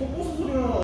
compuso